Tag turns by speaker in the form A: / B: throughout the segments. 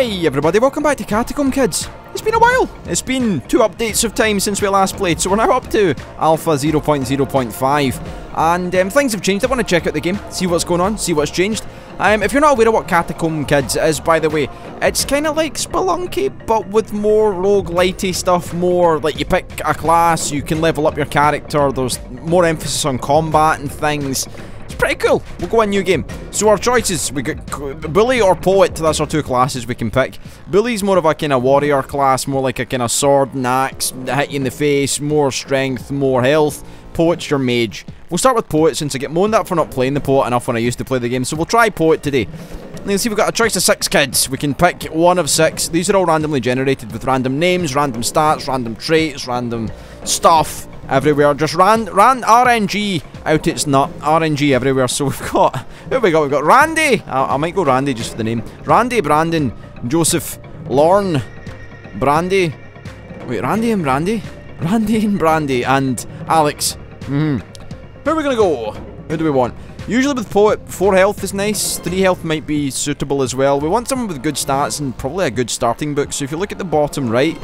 A: Hey everybody, welcome back to Catacomb Kids. It's been a while. It's been two updates of time since we last played, so we're now up to Alpha 0.0.5. And um, things have changed. I want to check out the game, see what's going on, see what's changed. Um, if you're not aware of what Catacomb Kids is, by the way, it's kind of like Spelunky, but with more roguelitey stuff, more like you pick a class, you can level up your character, there's more emphasis on combat and things pretty cool. We'll go a new game. So our choices, we got Bully or Poet, that's our two classes we can pick. Bully's more of a kind of warrior class, more like a kind of sword and axe, hit you in the face, more strength, more health. Poet's your mage. We'll start with Poet since I get moaned at for not playing the Poet enough when I used to play the game, so we'll try Poet today. You see we've got a choice of six kids. We can pick one of six. These are all randomly generated with random names, random stats, random traits, random stuff everywhere. Just ran, ran RNG out its nut. RNG everywhere. So we've got, who have we got? We've got Randy. I, I might go Randy just for the name. Randy, Brandon, Joseph, Lorne, Brandy. Wait, Randy and Brandy? Randy and Brandy and Alex. Hmm. Where are we going to go? Who do we want? Usually with Poet, 4 health is nice, 3 health might be suitable as well. We want someone with good stats and probably a good starting book. So if you look at the bottom right,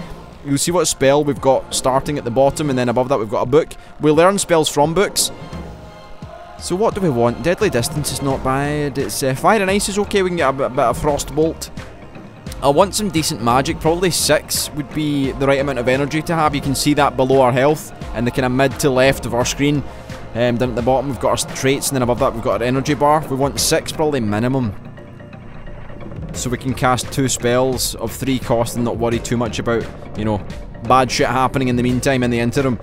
A: You'll see what spell we've got starting at the bottom, and then above that we've got a book. We learn spells from books. So what do we want? Deadly Distance is not bad. It's uh, Fire and Ice is okay. We can get a bit, a bit of Frostbolt. I want some decent magic. Probably 6 would be the right amount of energy to have. You can see that below our health and the kind of mid to left of our screen. Um, down at the bottom we've got our traits and then above that we've got our energy bar. We want 6 probably minimum so we can cast two spells of three cost and not worry too much about, you know, bad shit happening in the meantime in the interim.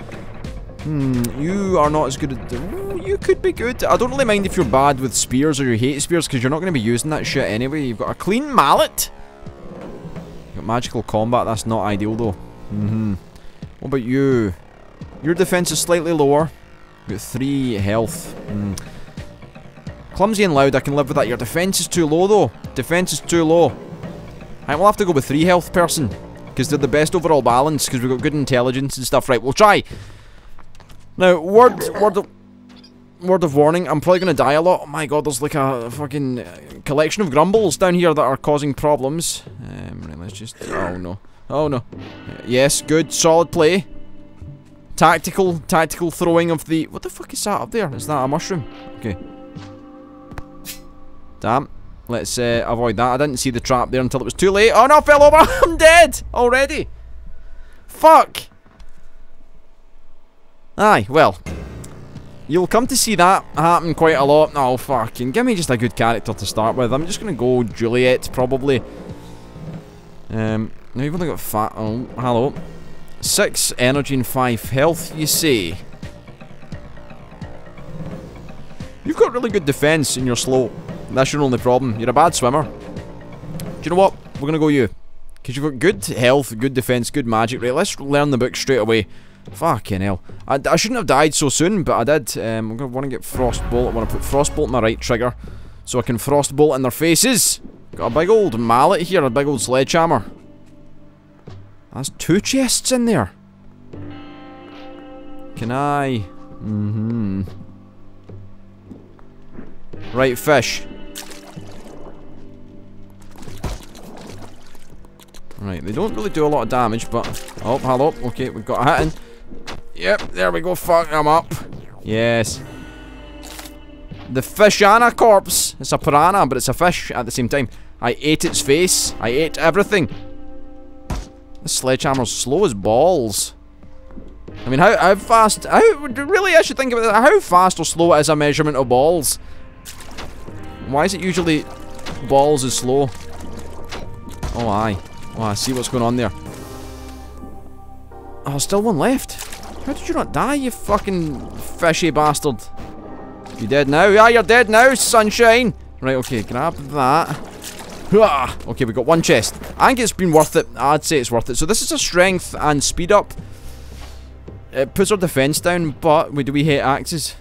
A: Hmm, you are not as good at... you could be good. I don't really mind if you're bad with spears or you hate spears because you're not going to be using that shit anyway. You've got a clean mallet. Got magical combat. That's not ideal though. Mm-hmm. What about you? Your defense is slightly lower. You've got three health. Mm. Clumsy and loud, I can live with that. Your defense is too low though. Defense is too low. Right, we'll have to go with 3 health person. Because they're the best overall balance, because we've got good intelligence and stuff. Right, we'll try. Now, word, word of, word of warning, I'm probably going to die a lot. Oh my god, there's like a fucking uh, collection of grumbles down here that are causing problems. Um, right, let's just, oh no. Oh no. Yes, good, solid play. Tactical, tactical throwing of the, what the fuck is that up there? Is that a mushroom? Okay. Damn. Let's uh, avoid that. I didn't see the trap there until it was too late. Oh no, I fell over. I'm dead already. Fuck. Aye, well. You'll come to see that happen quite a lot. Oh, fucking give me just a good character to start with. I'm just going to go Juliet, probably. Um, now you've only got fat. Oh, hello. Six energy and five health, you see. You've got really good defense and you're slow. That's your only problem. You're a bad swimmer. Do you know what? We're gonna go you. Because you've got good health, good defense, good magic. Right, let's learn the book straight away. Fucking hell. I, I shouldn't have died so soon, but I did. Um, I'm gonna want to get Frostbolt. I want to put Frostbolt in my right trigger. So I can Frostbolt in their faces. Got a big old mallet here, a big old sledgehammer. That's two chests in there. Can I... Mm-hmm. Right, fish. Right, they don't really do a lot of damage, but... Oh, hello. Okay, we've got a hit in. Yep, there we go. Fuck, I'm up. Yes. The Fishana corpse. It's a piranha, but it's a fish at the same time. I ate its face. I ate everything. This sledgehammer's slow as balls. I mean, how, how fast... How, really, I should think about that. How fast or slow is a measurement of balls? Why is it usually balls is slow? Oh, aye. Oh, I see what's going on there. Oh, still one left. How did you not die, you fucking fishy bastard? You dead now? Yeah, you're dead now, sunshine. Right, okay, grab that. Okay, we got one chest. I think it's been worth it. I'd say it's worth it. So this is a strength and speed up. It puts our defense down, but we, do we hit axes?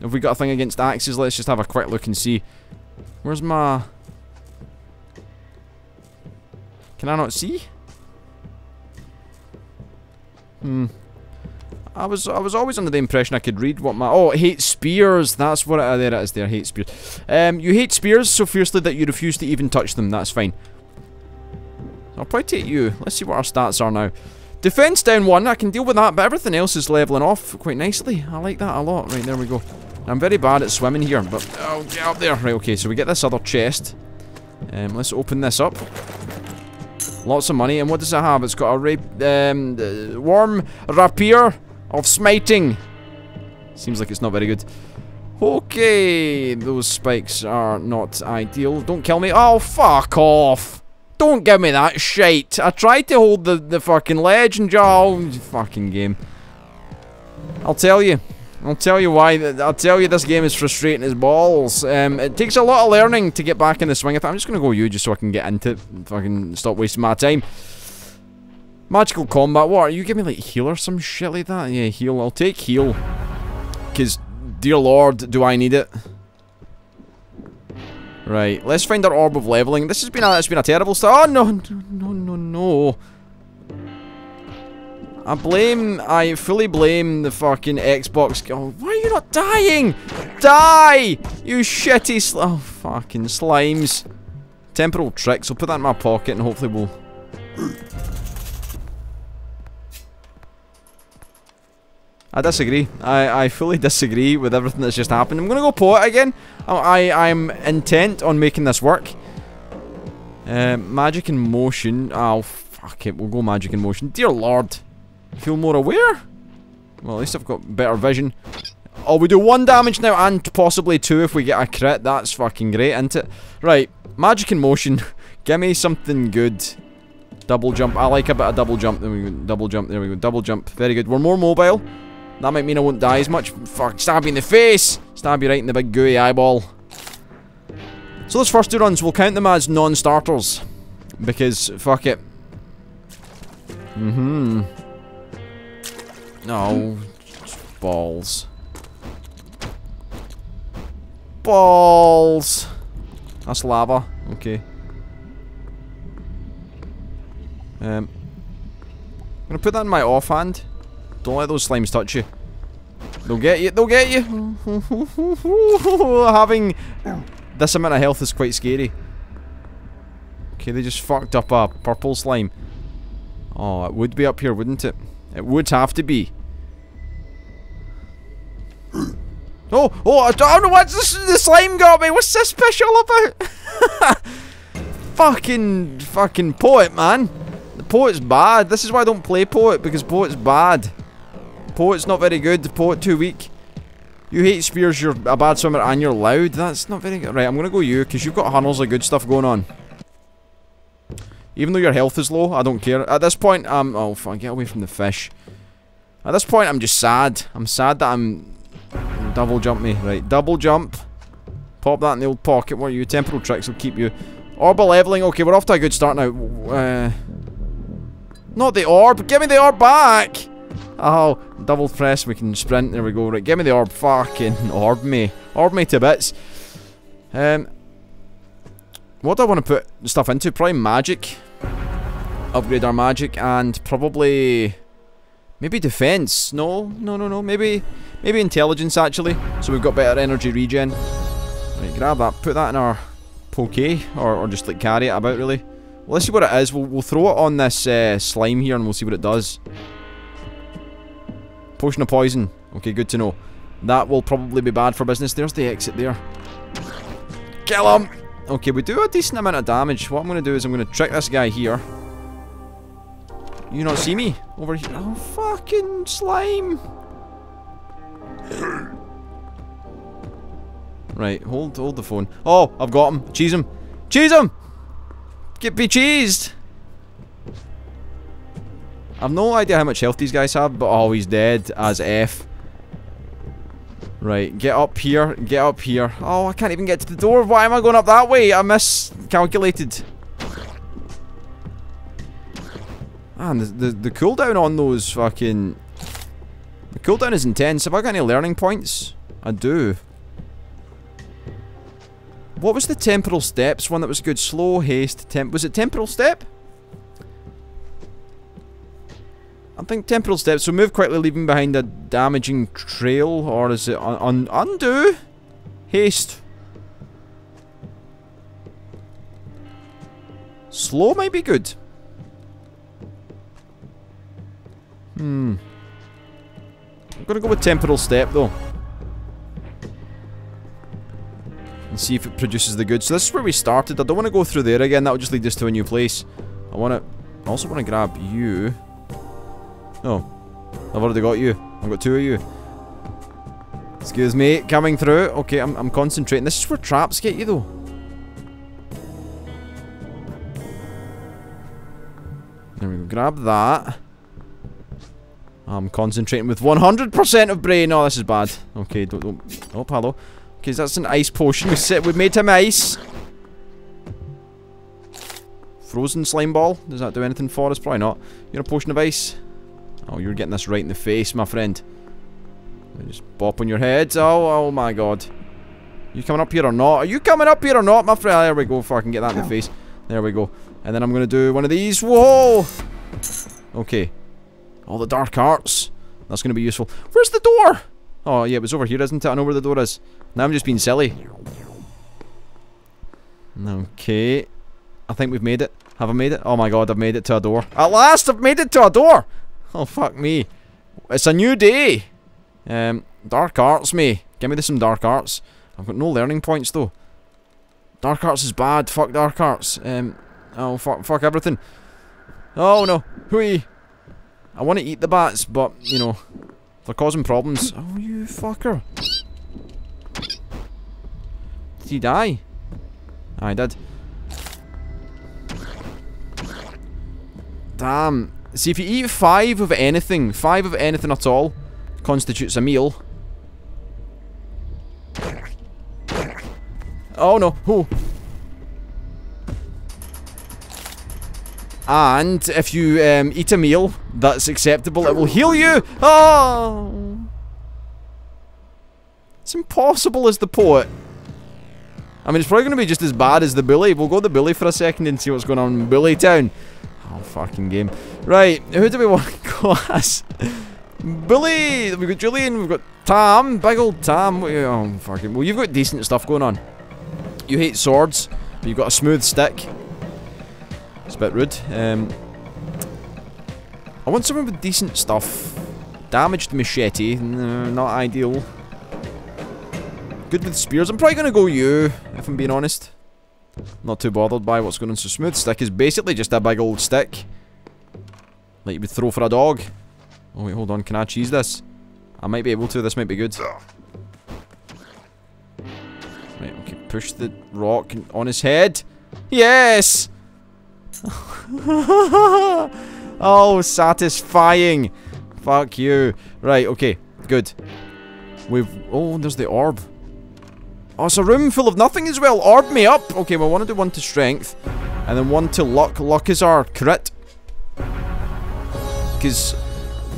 A: Have we got a thing against axes? Let's just have a quick look and see. Where's my... Can I not see? Hmm. I was I was always under the impression I could read what my oh hate spears that's what it, uh, there it is there hate spears um you hate spears so fiercely that you refuse to even touch them that's fine I'll probably take you. Let's see what our stats are now. Defense down one, I can deal with that, but everything else is leveling off quite nicely. I like that a lot. Right, there we go. I'm very bad at swimming here, but I'll get up there. Right, okay, so we get this other chest. Um, let's open this up. Lots of money, and what does it have? It's got a um, warm rapier of smiting. Seems like it's not very good. Okay, those spikes are not ideal. Don't kill me. Oh, fuck off. Don't give me that shite. I tried to hold the, the fucking legend. Oh, fucking game. I'll tell you. I'll tell you why. I'll tell you this game is frustrating as balls. Um, it takes a lot of learning to get back in the swing. I'm just going to go you just so I can get into it. Fucking stop wasting my time. Magical combat. What? Are you giving me like heal or some shit like that? Yeah, heal. I'll take heal. Because Dear lord, do I need it? Right, let's find our orb of leveling. This has been a, it's been a terrible start. Oh, no, no, no, no. I blame, I fully blame the fucking Xbox. Oh, why are you not dying? Die! You shitty sl- Oh, fucking slimes. Temporal tricks. I'll put that in my pocket and hopefully we'll I disagree. I, I fully disagree with everything that's just happened. I'm gonna go poet again. I, I am intent on making this work. Uh, magic in motion. Oh fuck it. We'll go magic in motion. Dear lord. Feel more aware. Well, at least I've got better vision. Oh, we do one damage now and possibly two if we get a crit. That's fucking great, isn't it? Right, magic in motion. Give me something good. Double jump. I like a bit of double jump. There we go. Double jump. There we go. Double jump. Very good. We're more mobile. That might mean I won't die as much. Fuck, stab you in the face! Stab you right in the big gooey eyeball. So those first two runs, we'll count them as non-starters. Because, fuck it. Mm-hmm. No. Balls. Balls! That's lava. Okay. Um, I'm gonna put that in my offhand. Don't let those slimes touch you. They'll get you. They'll get you. Having this amount of health is quite scary. Okay, they just fucked up a purple slime. Oh, it would be up here, wouldn't it? It would have to be. Oh, oh, I don't know what this, the slime got me. What's this special about? fucking, fucking poet, man. The poet's bad. This is why I don't play poet, because poet's bad. Poet's not very good. The Poet too weak. You hate spears, you're a bad swimmer, and you're loud. That's not very good. Right, I'm gonna go you, because you've got hundreds of good stuff going on. Even though your health is low, I don't care. At this point, I'm... Oh, fuck, get away from the fish. At this point, I'm just sad. I'm sad that I'm... Double jump me. Right, double jump. Pop that in the old pocket. What are you? Temporal tricks will keep you... Orb leveling. Okay, we're off to a good start now. Uh, not the orb. Give me the orb back! Oh, double press, we can sprint, there we go. Right, give me the orb, fucking orb me. Orb me to bits. Um, what do I want to put stuff into? Probably magic. Upgrade our magic, and probably... Maybe defense. No, no, no, no. Maybe, maybe intelligence actually. So we've got better energy regen. Right, grab that. Put that in our poke, or, or just like carry it about really. Well, let's see what it is. We'll, we'll throw it on this uh, slime here, and we'll see what it does. Potion of poison. Okay, good to know. That will probably be bad for business. There's the exit there. Kill him! Okay, we do a decent amount of damage. What I'm going to do is I'm going to trick this guy here. You not see me? Over here. Oh, fucking slime! Right, hold hold the phone. Oh, I've got him. Cheese him. Cheese him! Get be cheesed! I've no idea how much health these guys have, but oh, he's dead as F. Right, get up here, get up here. Oh, I can't even get to the door. Why am I going up that way? I miscalculated. Man, the, the, the cooldown on those fucking... The cooldown is intense. Have I got any learning points? I do. What was the temporal steps one that was good? Slow, haste, temp... Was it temporal step? I think temporal steps, so move quickly leaving behind a damaging trail, or is it un, un undo? Haste. Slow might be good. Hmm. I'm gonna go with temporal step though. And see if it produces the good. So this is where we started. I don't want to go through there again, that would just lead us to a new place. I wanna I also wanna grab you. Oh. I've already got you. I've got two of you. Excuse me. Coming through. Okay, I'm, I'm concentrating. This is where traps get you, though. There we go. Grab that. I'm concentrating with 100% of brain. Oh, this is bad. Okay, don't, don't. Oh, hello. Okay, that's an ice potion. We sit. We made him ice. Frozen slime ball. Does that do anything for us? Probably not. You're a potion of ice. Oh, you're getting this right in the face, my friend. Just bop on your head. Oh, oh my god. You coming up here or not? Are you coming up here or not, my friend? There we go. If I can get that in the face. There we go. And then I'm going to do one of these. Whoa! Okay. All the dark arts. That's going to be useful. Where's the door? Oh, yeah, it was over here, isn't it? I know where the door is. Now I'm just being silly. Okay. I think we've made it. Have I made it? Oh my god, I've made it to a door. At last, I've made it to a door! Oh, fuck me. It's a new day! Um, dark arts, me. Give me some dark arts. I've got no learning points, though. Dark arts is bad. Fuck dark arts. Um, oh, fuck, fuck everything. Oh, no. Hui. I want to eat the bats, but, you know, they're causing problems. Oh, you fucker. Did he die? I did. Damn. See, if you eat five of anything, five of anything at all, constitutes a meal. Oh no. Who? And if you um, eat a meal that's acceptable, it will heal you. Oh! It's impossible as the poet. I mean, it's probably going to be just as bad as the bully. We'll go the bully for a second and see what's going on in Bully Town. Oh, fucking game. Right, who do we want to go as? Bully! We've got Julian, we've got Tam, big old Tam. Oh, fucking. Well, you've got decent stuff going on. You hate swords, but you've got a smooth stick. It's a bit rude. Um, I want someone with decent stuff. Damaged machete, no, not ideal. Good with spears. I'm probably gonna go you, if I'm being honest. Not too bothered by what's going on. So smooth stick is basically just a big old stick. Like you would throw for a dog. Oh wait, hold on. Can I cheese this? I might be able to. This might be good. Right, okay. Push the rock on his head. Yes! oh, satisfying. Fuck you. Right, okay. Good. We've... Oh, there's the orb. Oh, it's a room full of nothing as well. Orb me up. Okay, well, I want to do one to strength. And then one to luck. Luck is our crit. Because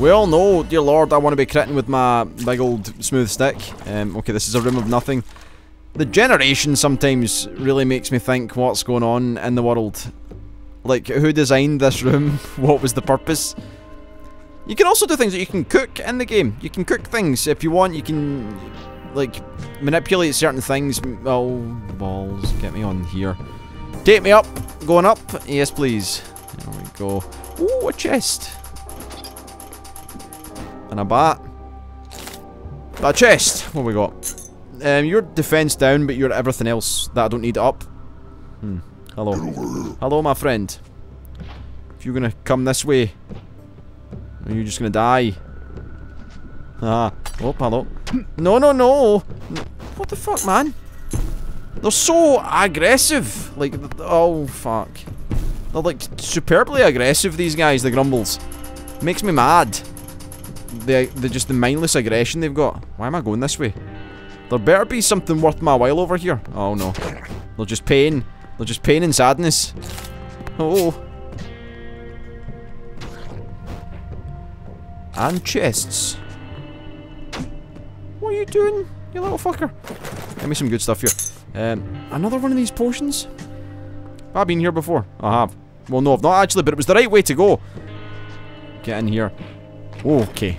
A: we all know, dear lord, I want to be critting with my big old smooth stick. Um, okay, this is a room of nothing. The generation sometimes really makes me think what's going on in the world. Like, who designed this room? what was the purpose? You can also do things that you can cook in the game. You can cook things if you want. You can, like, manipulate certain things. Oh, balls. Get me on here. Take me up. Going up. Yes, please. There we go. Oh, a chest. And a bat. A chest. What we got? Um, your defense down, but you're everything else that I don't need up. Hmm. Hello. Hello, my friend. If you're gonna come this way, are you just gonna die? Ah. Oh, hello. No, no, no! What the fuck, man? They're so aggressive. Like, oh, fuck. They're, like, superbly aggressive, these guys, the Grumbles. Makes me mad. The, the, just the mindless aggression they've got. Why am I going this way? There better be something worth my while over here. Oh, no. They're just pain. They're just pain and sadness. Oh. And chests. You doing, you little fucker? Give me some good stuff here. Um, another one of these potions? I've been here before? I have. Well, no, I've not actually, but it was the right way to go. Get in here. Okay.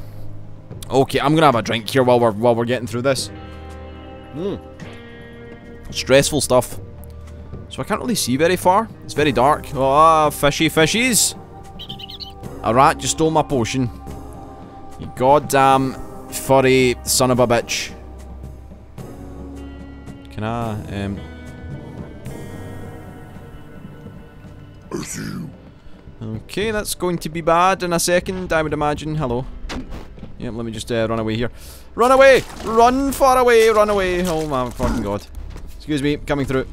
A: Okay, I'm gonna have a drink here while we're while we're getting through this. Hmm. Stressful stuff. So I can't really see very far. It's very dark. Oh, fishy fishies. A rat just stole my potion. You goddamn furry son of a bitch. Can I, um... Okay, that's going to be bad in a second, I would imagine. Hello. Yep, let me just uh, run away here. Run away! Run far away! Run away! Oh my fucking god. Excuse me, coming through.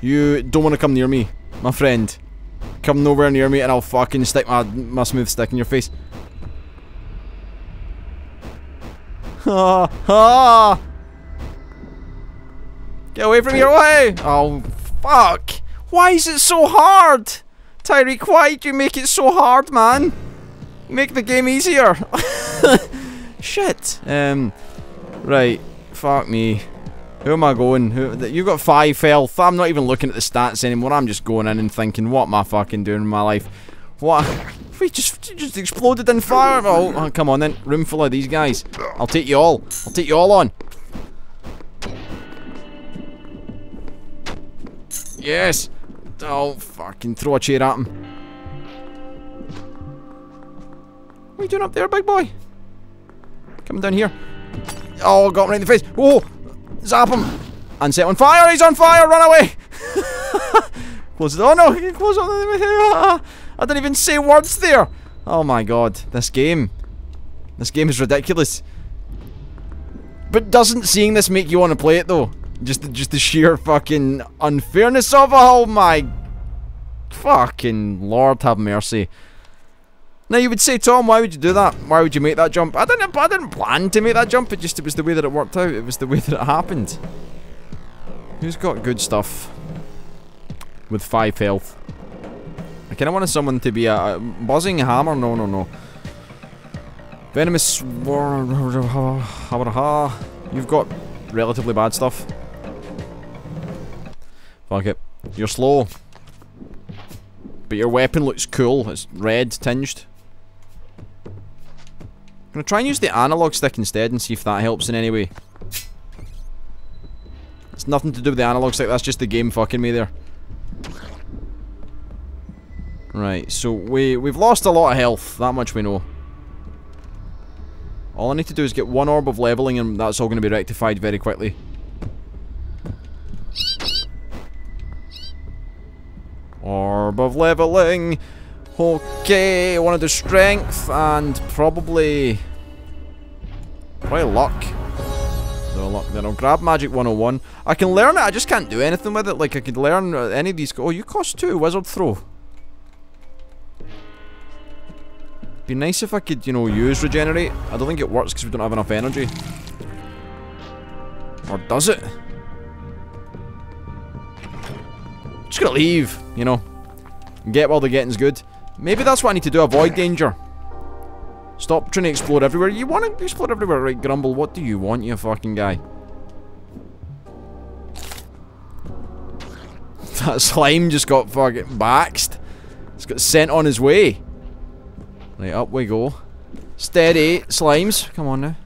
A: You don't want to come near me, my friend. Come nowhere near me and I'll fucking stick my, my smooth stick in your face. Ha ha! Get away from your way! Oh, fuck! Why is it so hard? Tyriq, why do you make it so hard, man? Make the game easier. Shit. Um, right. Fuck me. Who am I going? Who, you got 5 health. I'm not even looking at the stats anymore. I'm just going in and thinking, what am I fucking doing in my life? What? We just just exploded in fire. Oh, oh, come on then. Room full of these guys. I'll take you all. I'll take you all on. Yes. Oh, fucking throw a chair at him. What are you doing up there, big boy? Coming down here. Oh, got him right in the face. Oh, zap him. And set on fire. He's on fire. Run away. close it. Oh no, close it. I didn't even say words there. Oh my god, this game. This game is ridiculous. But doesn't seeing this make you want to play it though? Just the, just the sheer fucking unfairness of it. Oh my fucking lord have mercy. Now you would say, Tom, why would you do that? Why would you make that jump? I didn't I didn't plan to make that jump, it just it was the way that it worked out. It was the way that it happened. Who's got good stuff? With five health. I kinda wanted someone to be a, a buzzing hammer. No, no, no. Venomous You've got relatively bad stuff. Fuck it. You're slow. But your weapon looks cool. It's red tinged. I'm gonna try and use the analog stick instead and see if that helps in any way. It's nothing to do with the analog stick, that's just the game fucking me there. Right, so we, we've lost a lot of health, that much we know. All I need to do is get one orb of leveling and that's all going to be rectified very quickly. Orb of leveling. Okay, I want to do strength and probably... Probably luck. No luck then. I'll grab Magic 101. I can learn it, I just can't do anything with it. Like, I could learn uh, any of these... Oh, you cost two. Wizard Throw. Be nice if I could, you know, use regenerate. I don't think it works because we don't have enough energy. Or does it? Just gonna leave, you know. Get while the getting's good. Maybe that's what I need to do, avoid danger. Stop trying to explore everywhere. You want to explore everywhere, right, Grumble? What do you want, you fucking guy? That slime just got fucking baxed. It's got sent on his way. Right, up we go. Steady, slimes. Come on now.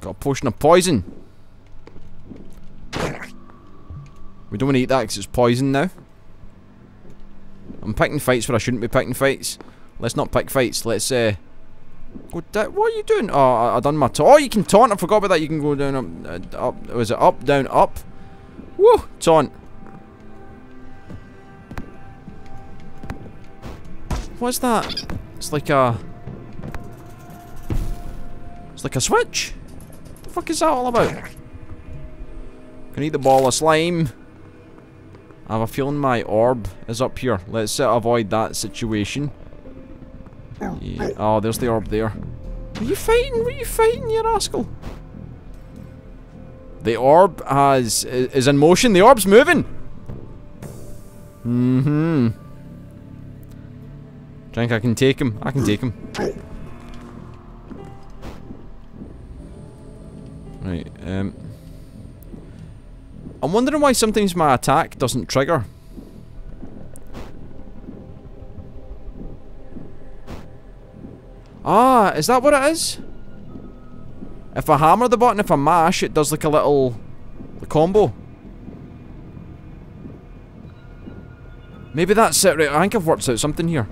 A: Got a potion of poison. We don't want to eat that because it's poison now. I'm picking fights where I shouldn't be picking fights. Let's not pick fights. Let's, uh... Go. What are you doing? Oh, I, I done my. Oh, you can taunt. I forgot about that. You can go down, up, uh, up. Was it up, down, up? Woo! Taunt. What's that? It's like a... It's like a switch. What the fuck is that all about? Can eat the ball of slime. I have a feeling my orb is up here. Let's uh, avoid that situation. Yeah. Oh, there's the orb there. Are you fighting? What are you fighting, you rascal? The orb has is in motion. The orb's moving. Mm-hmm. Think I can take him? I can take him. Right, um... I'm wondering why sometimes my attack doesn't trigger. Ah, is that what it is? If I hammer the button, if I mash, it does like a little the combo. Maybe that's it, right? I think I've worked out something here.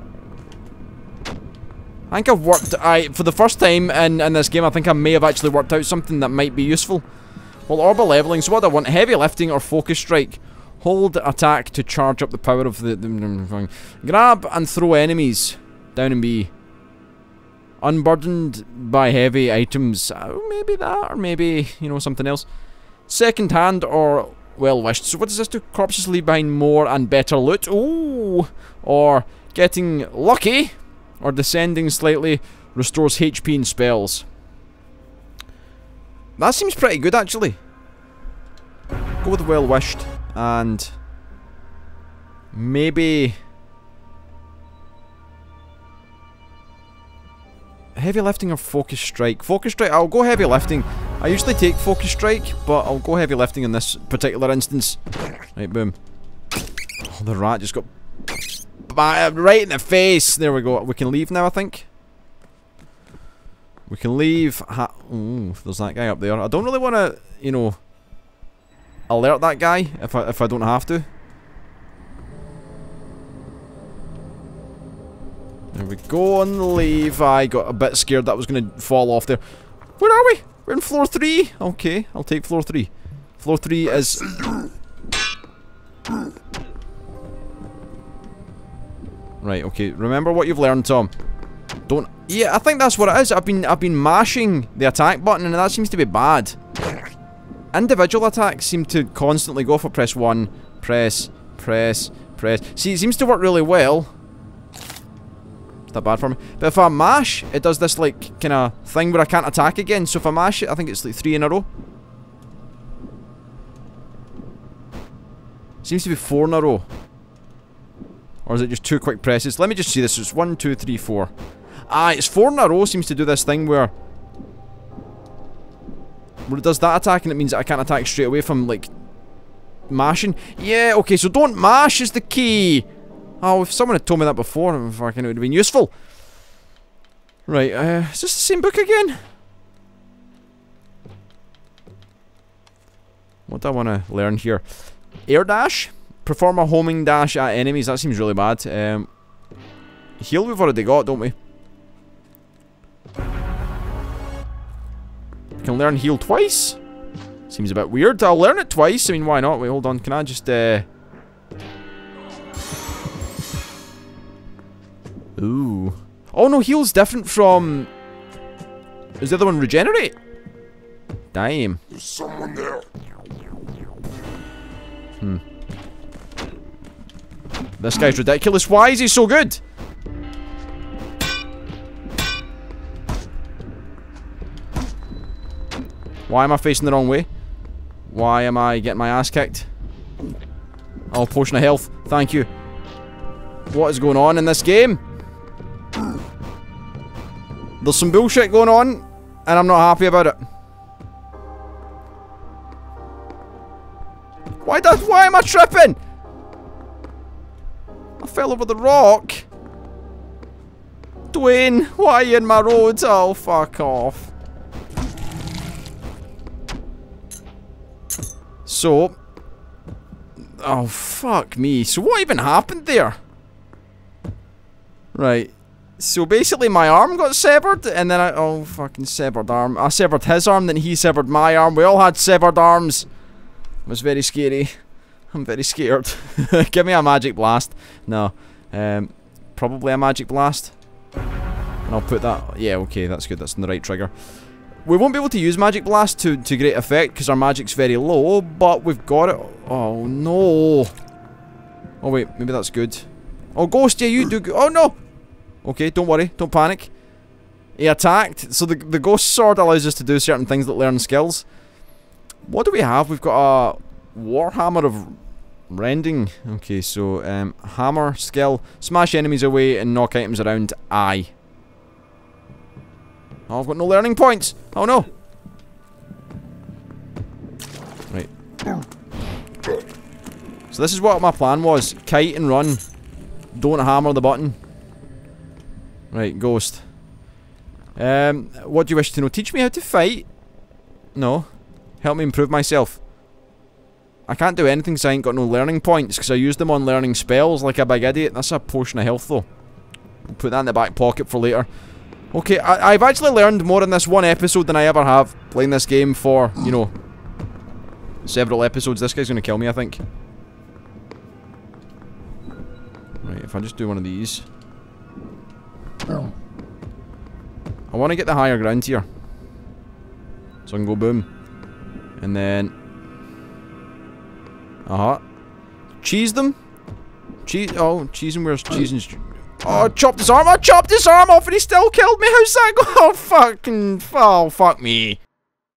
A: I think I've worked, I for the first time in, in this game, I think I may have actually worked out something that might be useful. Well, orbital leveling, so what do I want? Heavy lifting or focus strike? Hold attack to charge up the power of the, the grab and throw enemies down and be unburdened by heavy items. Uh, maybe that, or maybe, you know, something else. Second hand or well wished. So what does this do? Corpses leave behind more and better loot. Ooh! Or getting lucky or descending slightly restores HP and spells. That seems pretty good actually. Go with well wished and maybe heavy lifting or focus strike. Focus strike, I'll go heavy lifting. I usually take focus strike, but I'll go heavy lifting in this particular instance. Right, boom. Oh, the rat just got Uh, right in the face. There we go. We can leave now, I think. We can leave. Ooh, there's that guy up there. I don't really want to, you know, alert that guy if I if I don't have to. There we go and leave. I got a bit scared that was going to fall off there. Where are we? We're in floor 3. Okay, I'll take floor 3. Floor 3 is... Right, okay. Remember what you've learned, Tom. Don't... Yeah, I think that's what it is. I've been I've been mashing the attack button and that seems to be bad. Individual attacks seem to constantly go for press 1, press, press, press. See, it seems to work really well that bad for me. But if I mash, it does this like kind of thing where I can't attack again. So if I mash it, I think it's like three in a row. Seems to be four in a row. Or is it just two quick presses? Let me just see this. It's one, two, three, four. Ah, it's four in a row seems to do this thing where... Where it does that attack and it means that I can't attack straight away from, like, mashing. Yeah, okay, so don't mash is the key. Oh, if someone had told me that before, fucking it would have been useful. Right, uh, is this the same book again? What do I want to learn here? Air dash? Perform a homing dash at enemies. That seems really bad. Um, heal we've already got, don't we? we? Can learn heal twice? Seems a bit weird. I'll learn it twice. I mean, why not? Wait, hold on. Can I just, uh... Ooh. Oh no, heal's different from... Is the other one regenerate? Damn.
B: There's someone there.
A: Hmm. This guy's ridiculous. Why is he so good? Why am I facing the wrong way? Why am I getting my ass kicked? Oh, potion of health. Thank you. What is going on in this game? There's some bullshit going on, and I'm not happy about it. Why does why am I tripping? Fell over the rock. Dwayne, why are you in my road? Oh, fuck off. So, oh, fuck me. So what even happened there? Right. So basically my arm got severed and then I- oh fucking severed arm. I severed his arm then he severed my arm. We all had severed arms. It was very scary. I'm very scared. Give me a magic blast. No. Um, probably a magic blast. And I'll put that- yeah okay that's good that's in the right trigger. We won't be able to use Magic Blast to, to great effect because our magic's very low, but we've got it. Oh no. Oh wait, maybe that's good. Oh Ghost, yeah you do. Oh no! Okay, don't worry, don't panic. He attacked. So the, the ghost sword allows us to do certain things that learn skills. What do we have? We've got a Warhammer of Rending. Okay, so um, hammer skill. Smash enemies away and knock items around. I. Oh, I've got no learning points. Oh no. Right. So this is what my plan was. Kite and run. Don't hammer the button. Right, ghost. Um, what do you wish to know? Teach me how to fight? No. Help me improve myself. I can't do anything because I ain't got no learning points because I used them on learning spells like a big idiot. That's a potion of health though. I'll put that in the back pocket for later. Okay, I I've actually learned more in this one episode than I ever have playing this game for, you know, several episodes. This guy's gonna kill me, I think. Right, if I just do one of these. I want to get the higher ground here. So I can go boom. And then... Uh-huh. Cheese them? Cheese... Oh, cheese and where's cheese and... Oh, chopped his arm! I chopped his arm off and he still killed me! How's that going? Oh, fucking... Oh, fuck me.